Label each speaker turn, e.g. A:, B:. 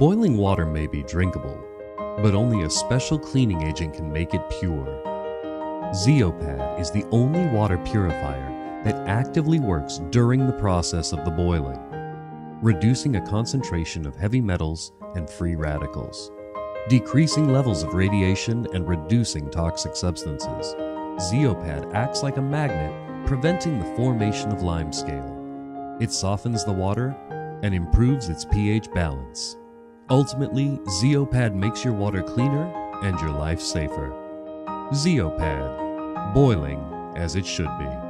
A: Boiling water may be drinkable, but only a special cleaning agent can make it pure. Zeopad is the only water purifier that actively works during the process of the boiling, reducing a concentration of heavy metals and free radicals, decreasing levels of radiation and reducing toxic substances. Zeopad acts like a magnet, preventing the formation of limescale. It softens the water and improves its pH balance. Ultimately, Zeopad makes your water cleaner and your life safer. Zeopad, boiling as it should be.